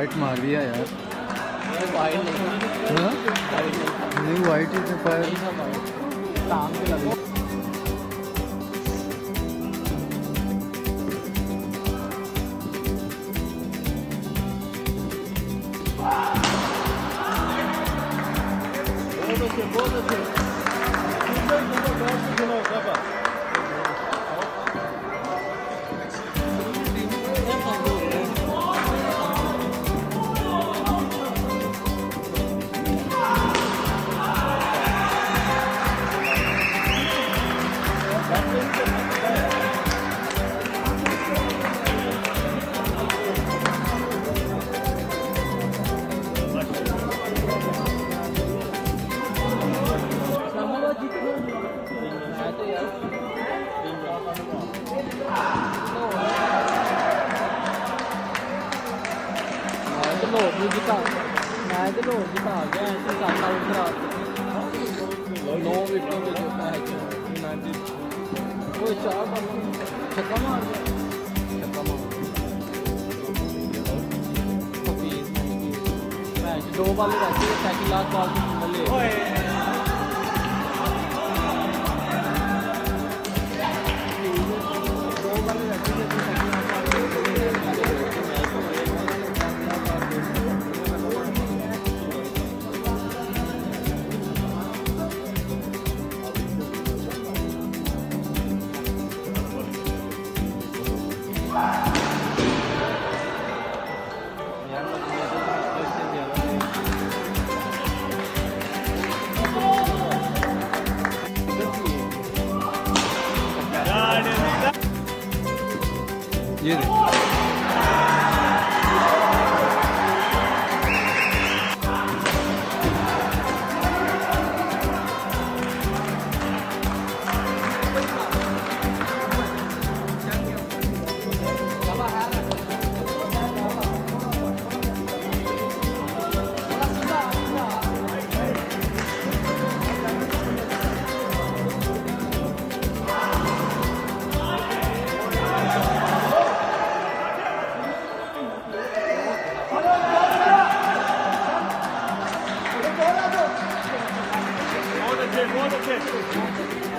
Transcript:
White मार दिया यार नहीं हाँ? वाइट ही तो पर काम के lo musical. Nej, det låg gitarr. Jag är inte satt här överallt. Norrut kunde du märka innan du... Oj, så här var det. Checka man. Checka man. Då var det där. Det är säkert lagt allt som är levt. 기회를 One, two, one, two.